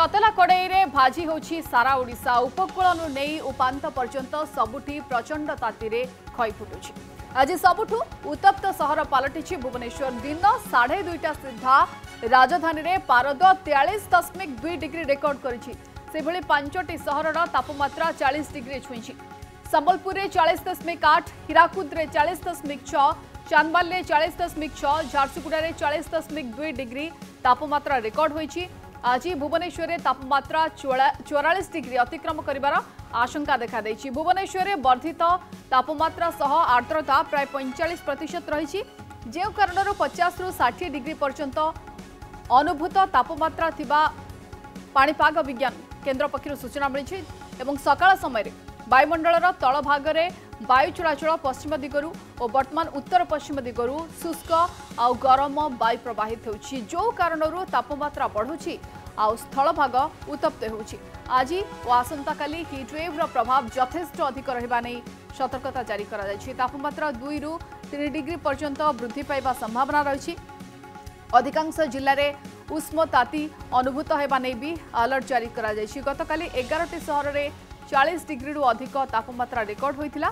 ତତଲା କଡ଼େଇରେ ଭାଜି ହେଉଛି ସାରା ଓଡ଼ିଶା ଉପକୂଳରୁ ନେଇ ଉପାନ୍ତ ପର୍ଯ୍ୟନ୍ତ ସବୁଠି ପ୍ରଚଣ୍ଡ ତାତିରେ ଖଇ ଫୁଟୁଛି ଆଜି ସବୁଠୁ ଉତ୍ତପ୍ତ ସହର ପାଲଟିଛି ଭୁବନେଶ୍ୱର ଦିନ ସାଢ଼େ ଦୁଇଟା ସୁଦ୍ଧା ରାଜଧାନୀରେ ପାରଦ ତେୟାଳିଶ ଦଶମିକ ଦୁଇ ଡିଗ୍ରୀ ରେକର୍ଡ କରିଛି ସେଭଳି ପାଞ୍ଚଟି ସହରର ତାପମାତ୍ରା ଚାଳିଶ ଡିଗ୍ରୀ ଛୁଇଁଛି ସମ୍ବଲପୁରରେ ଚାଳିଶ ଦଶମିକ ଆଠ ହୀରାକୁଦରେ ଚାଳିଶ ଦଶମିକ ଛଅ ଚାନ୍ଦବାଲରେ ଚାଳିଶ ଦଶମିକ ଛଅ ଝାରସୁଗୁଡ଼ାରେ ଚାଳିଶ ଦଶମିକ ଦୁଇ ଡିଗ୍ରୀ ତାପମାତ୍ରା ରେକର୍ଡ ହୋଇଛି আজি ভুবনেশ্বরে তাপমাত্রা চৌরাশ ডিগ্রি অতিক্রম করবার আশঙ্কা দেখা দিয়েছে ভুবনেশ্বরে বর্ধিত তাপমাত্রা সহ আর্দ্রতা প্রায় পঁয়চাশ প্রত রয়েছে যে কারণর পচাশ রু ষাঠি ডিগ্রি পর্যন্ত অনুভূত তাপমাত্রা থাকা পাপাগ বিজ্ঞান কেন্দ্র পক্ষ সূচনা মিছে এবং সকাল সময় বায়ুমণ্ডলর তলভাগরে ବାୟୁ ଚଳାଚଳ ପଶ୍ଚିମ ଦିଗରୁ ଓ ବର୍ତ୍ତମାନ ଉତ୍ତର ପଶ୍ଚିମ ଦିଗରୁ ଶୁଷ୍କ ଆଉ ଗରମ ବାୟୁ ପ୍ରବାହିତ ହେଉଛି ଯେଉଁ କାରଣରୁ ତାପମାତ୍ରା ବଢ଼ୁଛି ଆଉ ସ୍ଥଳଭାଗ ଉତ୍ତପ୍ତ ହେଉଛି ଆଜି ଓ ଆସନ୍ତାକାଲି ହିଟ୍ୱେଭ୍ର ପ୍ରଭାବ ଯଥେଷ୍ଟ ଅଧିକ ରହିବା ନେଇ ସତର୍କତା ଜାରି କରାଯାଇଛି ତାପମାତ୍ରା ଦୁଇରୁ ତିନି ଡିଗ୍ରୀ ପର୍ଯ୍ୟନ୍ତ ବୃଦ୍ଧି ପାଇବା ସମ୍ଭାବନା ରହିଛି ଅଧିକାଂଶ ଜିଲ୍ଲାରେ ଉଷ୍ମ ତାତି ଅନୁଭୂତ ହେବା ନେଇ ବି ଆଲର୍ଟ ଜାରି କରାଯାଇଛି ଗତକାଲି ଏଗାରଟି ସହରରେ ଚାଳିଶ ଡିଗ୍ରୀରୁ ଅଧିକ ତାପମାତ୍ରା ରେକର୍ଡ ହୋଇଥିଲା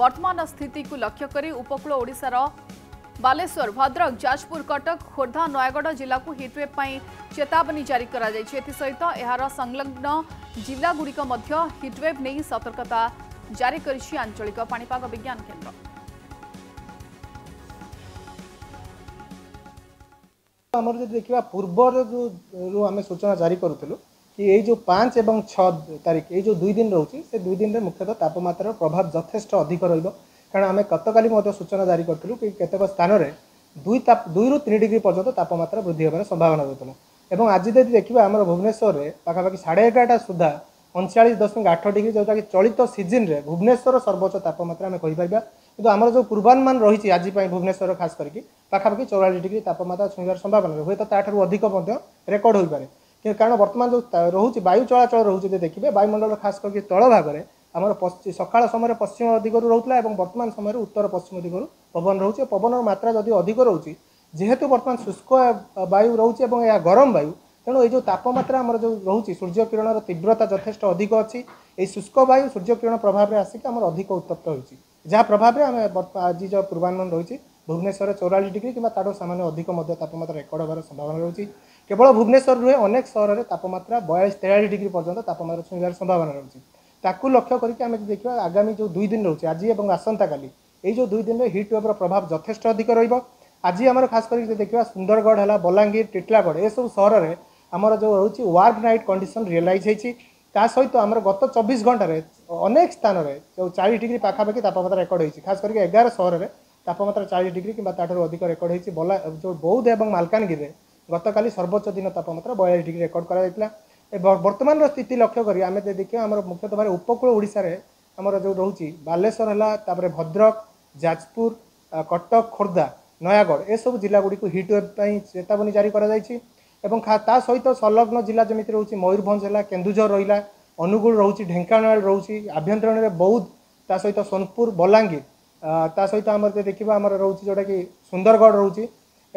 ବର୍ତ୍ତମାନ ସ୍ଥିତିକୁ ଲକ୍ଷ୍ୟ କରି ଉପକୂଳ ଓଡ଼ିଶାର ବାଲେଶ୍ୱର ଭଦ୍ରକ ଯାଜପୁର କଟକ ଖୋର୍ଦ୍ଧା ନୟାଗଡ଼ ଜିଲ୍ଲାକୁ ହିଟ୍ୱେଭ୍ ପାଇଁ ଚେତାବନୀ ଜାରି କରାଯାଇଛି ଏଥିସହିତ ଏହାର ସଂଲଗ୍ନ ଜିଲ୍ଲାଗୁଡ଼ିକ ମଧ୍ୟ ହିଟ୍ୱେଭ୍ ନେଇ ସତର୍କତା ଜାରି କରିଛି ଆଞ୍ଚଳିକ ପାଣିପାଗ ବିଜ୍ଞାନ କେନ୍ଦ୍ର ଆମର ଯଦି ଦେଖିବା ପୂର୍ବରୁ ଆମେ ସୂଚନା ଜାରି କରୁଥିଲୁ कि यही जो पाँच एवं छः तारीख यही जो दुई दिन रोचे से दुई दिन में मुख्यतः तापमात्रा प्रभाव जथेष्ट अधिक रोण आम गतकाली सूचना जारी करूँ कि केतक स्थान में দুই তাপ দুইরু তিন ডিগ্রি পর্যন্ত তাপমাত্রা বৃদ্ধি হবার সম্ভাবনা রয়েছে এবং আজ যদি দেখা আমার ভুবনেশ্বরের পাখাপাখি সাড়ে এগারোটা সুদ্ধা অনচাশ দশমিক আঠ ডিগ্রি যেটাকি চলিত সিজন্রে ভুবনেশ্বর সর্বোচ্চ তাপমাত্রা আমি কইপারা কিন্তু আমার যে পূর্বানুমান রয়েছে আজ ভুবনেশ্বর খাস করি পাখাপাখি চৌরাশ ডিগ্রি তাপমাত্রা ছুঁবার সম্ভাবনা হুয়ে তাঠার অধিক রেকর্ড হয়ে পড়ে କାରଣ ବର୍ତ୍ତମାନ ଯେଉଁ ରହୁଛି ବାୟୁ ଚଳାଚଳ ରହୁଛି ଯଦି ଦେଖିବେ ବାୟୁମଣ୍ଡଳର ଖାସ୍ କରିକି ତଳ ଭାଗରେ ଆମର ସକାଳ ସମୟରେ ପଶ୍ଚିମ ଦିଗରୁ ରହୁଥିଲା ଏବଂ ବର୍ତ୍ତମାନ ସମୟରେ ଉତ୍ତର ପଶ୍ଚିମ ଦିଗରୁ ପବନ ରହୁଛି ପବନର ମାତ୍ରା ଯଦି ଅଧିକ ରହୁଛି ଯେହେତୁ ବର୍ତ୍ତମାନ ଶୁଷ୍କ ବାୟୁ ରହୁଛି ଏବଂ ଏହା ଗରମ ବାୟୁ ତେଣୁ ଏଇ ଯେଉଁ ତାପମାତ୍ରା ଆମର ଯେଉଁ ରହୁଛି ସୂର୍ଯ୍ୟ କିରଣର ତୀବ୍ରତା ଯଥେଷ୍ଟ ଅଧିକ ଅଛି ଏହି ଶୁଷ୍କ ବାୟୁ ସୂର୍ଯ୍ୟ କିରଣ ପ୍ରଭାବରେ ଆସିକି ଆମର ଅଧିକ ଉତ୍ତପ୍ତ ହୋଇଛି ଯାହା ପ୍ରଭାବରେ ଆମେ ଆଜି ଯେଉଁ ପୂର୍ବାନୁମାନ ରହିଛି ଭୁବନେଶ୍ୱରରେ ଚଉରାଳିଶ ଡିଗ୍ରୀ କିମ୍ବା ତାଠୁ ସାମାନ୍ୟ ଅଧିକ ମଧ୍ୟ ତାପମାତ୍ରା ରେକର୍ଡ଼ ହେବାର ସମ୍ଭାବନା ରହୁଛି কেবল ভুবনেশ্বর নুহে অনেক সহরের তাপমাত্রা বয়াশ তেয়াশ ডিগ্রি পর্যন্ত তাপমাত্রা ছুঁইবার সম্ভাবনা রয়েছে তাকে লক্ষ্য করি আমি দেখা আগামী যে দুই দিন রয়েছে আজ এবং আসন্তকালি এই যে দুই দিনের হিট ওয়েভর প্রভাব যথেষ্ট অধিক রহব আজ আমার খাস করি দেখা সুন্দরগড় হল বলাঙ্গীর টিটলাগড় এসব সহরের আমার যে রয়েছে ওয়ার্ক নাইট কন্ডিশন রিয়েলাইজ হয়েছি তা সহিত আমার গত চব্বিশ ঘণ্টার অনেক স্থানের যে চাশ ডিগ্রি পাখাপাখি তাপমাত্রা রেকর্ড হয়েছে খাস করি এগার সহরের তাপমাত্রা চাশ ডিগ্রি কিংবা তাঠার অধিক রেকর্ড হয়েছে বলা যে বৌদ্ধ এবং মালকানগিরে গতকাল সর্বোচ্চ দিন তাপমাত্রা বয়ালিশ ডিগ্রি রেকর্ড করা যাই বর্তমানর স্থিতি লক্ষ্য করি আমি যদি দেখিবা আমার মুখ্যত ভাবে উপকূল ওড়িশার আমার যে রয়েছে বালেশ্বর হল তাপরে ভদ্রক যাজপুর কটক খোর্ধা নয়াগড় এসব জেলাগুড়ি হিট ওয়েভ চেতাবনী জারি করা যাই এবং তা সহিত সংলগ্ন জেলা যেমি রয়েছে ময়ূরভঞ্জ হল কেন্দুঝর রহিলা অনুগুল রয়েছে ঢেঙ্কানাল রয়েছে আভ্যন্তরীণের বৌদ্ধ তা সহ সোনপুর বଲାଙ୍ଗୀର ତା ସହିତ ଆମର ଯଦି আমার রয়েছে যেটা কি সুন্দরগড় রয়েছে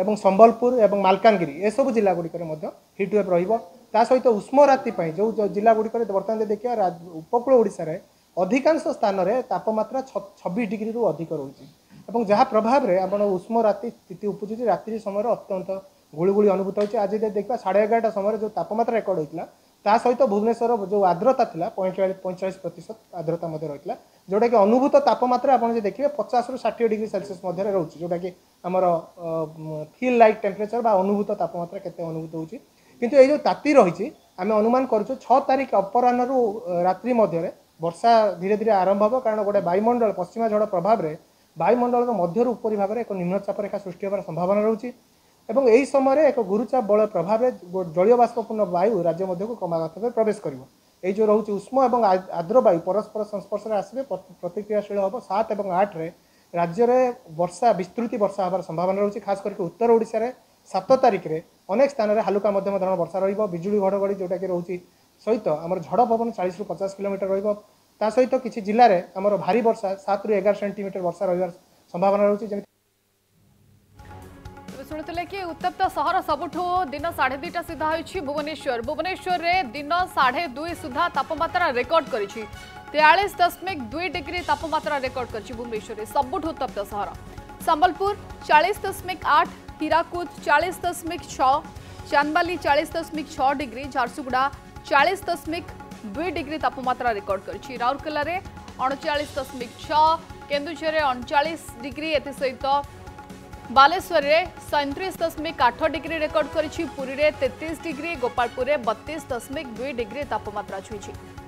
ଏବଂ ସମ୍ବଲପୁର ଏବଂ ମାଲକାନଗିରି ଏସବୁ ଜିଲ୍ଲା ଗୁଡ଼ିକରେ ମଧ୍ୟ ହିଟ୍ୱେଭ୍ ରହିବ ତା ସହିତ ଉଷ୍ମ ରାତି ପାଇଁ ଯେଉଁ ଜିଲ୍ଲା ଗୁଡ଼ିକରେ ବର୍ତ୍ତମାନ ଦେଖିବା ଉପକୂଳ ଓଡ଼ିଶାରେ ଅଧିକାଂଶ ସ୍ଥାନରେ ତାପମାତ୍ରା ଛବିଶ ଡିଗ୍ରୀରୁ ଅଧିକ ରହୁଛି ଏବଂ ଯାହା ପ୍ରଭାବରେ ଆପଣ ଉଷ୍ମ ରାତି ସ୍ଥିତି ଉପୁଜୁଛି ରାତ୍ରି ସମୟରେ ଅତ୍ୟନ୍ତ ଗୁଳୁଗୁଳି ଅନୁଭୂତ ହେଉଛି ଆଜି ଯଦି ଦେଖିବା ସାଢ଼େ ଏଗାରଟା ସମୟରେ ଯେଉଁ ତାପମାତ୍ରା ରେକର୍ଡ଼ ହୋଇଥିଲା ତା ସହିତ ଭୁବନେଶ୍ୱର ଯେଉଁ ଆଦ୍ରତା ଥିଲା ପଇଁଚାଳିଶ ପଇଁଚାଳିଶ ପ୍ରତିଶତ ଆଦ୍ରତା ମଧ୍ୟ ରହିଥିଲା ଯେଉଁଟାକି ଅନୁଭୂତ ତାପମାତ୍ରା ଆପଣ ଯଦି ଦେଖିବେ ପଚାଶରୁ ଷାଠିଏ ଡିଗ୍ରୀ ସେଲସିୟସ୍ ମଧ୍ୟରେ ରହୁଛି ଯେଉଁଟାକି ଆମର ଫିଲ୍ ଲାଇଟ୍ ଟେମ୍ପରେଚର୍ ବା ଅନୁଭୂତ ତାପମାତ୍ରା କେତେ ଅନୁଭୂତ ହେଉଛି କିନ୍ତୁ ଏଇ ଯେଉଁ ତାତି ରହିଛି ଆମେ ଅନୁମାନ କରୁଛୁ ଛଅ ତାରିଖ ଅପରାହ୍ନରୁ ରାତ୍ରି ମଧ୍ୟରେ ବର୍ଷା ଧୀରେ ଧୀରେ ଆରମ୍ଭ ହେବ କାରଣ ଗୋଟେ ବାୟୁମଣ୍ଡଳ ପଶ୍ଚିମା ଝଡ଼ ପ୍ରଭାବରେ ବାୟୁମଣ୍ଡଳର ମଧ୍ୟରୁ ଉପରି ଭାବରେ ଏକ ନିମ୍ନଚାପ ରେଖା ସୃଷ୍ଟି ହେବାର ସମ୍ଭାବନା ରହୁଛି ଏବଂ ଏହି ସମୟରେ ଏକ ଗୁରୁଚାପ ବଳ ପ୍ରଭାବରେ ଜଳୀୟ ବାଷ୍ପପୂର୍ଣ୍ଣ ବାୟୁ ରାଜ୍ୟ ମଧ୍ୟକୁ କ୍ରମାଗତ ଭାବେ ପ୍ରବେଶ କରିବ ଏଇ ଯେଉଁ ରହୁଛି ଉଷ୍ମ ଏବଂ ଆଦ୍ରବାୟୁ ପରସ୍ପର ସଂସ୍ପର୍ଶରେ ଆସିବେ ପ୍ରତିକ୍ରିୟାଶୀଳ ହେବ ସାତ ଏବଂ ଆଠରେ ରାଜ୍ୟରେ ବର୍ଷା ବିସ୍ତୃତି ବର୍ଷା ହେବାର ସମ୍ଭାବନା ରହୁଛି ଖାସ୍ କରିକି ଉତ୍ତର ଓଡ଼ିଶାରେ ସାତ ତାରିଖରେ ଅନେକ ସ୍ଥାନରେ ହାଲୁକା ମଧ୍ୟମ ଧରଣର ବର୍ଷା ରହିବ ବିଜୁଳି ଘଡ଼ଘଡ଼ି ଯେଉଁଟାକି ରହୁଛି ସହିତ ଆମର ଝଡ଼ ପବନ ଚାଳିଶରୁ ପଚାଶ କିଲୋମିଟର ରହିବ ତା ସହିତ କିଛି ଜିଲ୍ଲାରେ ଆମର ଭାରି ବର୍ଷା ସାତରୁ ଏଗାର ସେଣ୍ଟିମିଟର ବର୍ଷା ରହିବାର ସମ୍ଭାବନା ରହୁଛି ଯେମିତି শুণুলে কি উত্তপ্ত সহর সবুঠু দিন সাড়ে দুইটা সুদ্ধা হয়েছে ভুবনেশ্বর ভুবনেশ্বরের দিন সাড়ে দুই সুদ্ধা তাপমাত্রা রেকর্ড করেছে তেয়াশ দশমিক দুই ডিগ্রি তাপমাত্রা রেকর্ড করেছে ভুবনেশ্বরের সবুঠু উত্তপ্ত সহর সম্বলপুর চাশ দশমিক আট হীরাকুদ চাশ দশমিক ছ চান্দবালি চাশ দশমিক ছ ডিগ্রি ঝারসুগুড়া চাশ দশমিক দুই ডিগ্রি তাপমাত্রা রেকর্ড করেছে রাউরকেলার অণচাশ দশমিক ছ কেন্দুঝরের অণচাশ ডিগ্রি এসে बालेश्वर में सैंतीस दशमिक आठ डिग्री रेकर्ड कर पुरी में तेतीस डिग्री गोपालपुर में बतीस दशमिक दुई डिग्री तापम्रा छुई